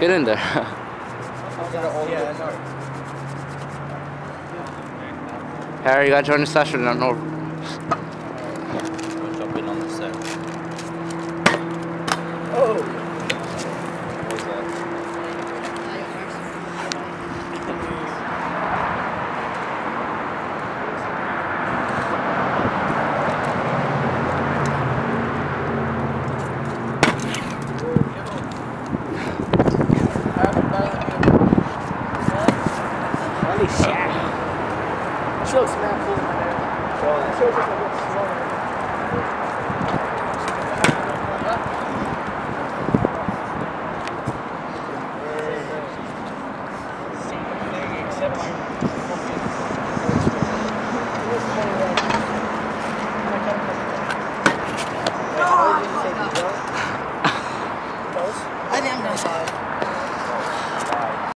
Get in there. Harry, you gotta join the session. I don't know. Jump in on the set. Holy shit. She looks mad cool in my hair. She looks like a little slow.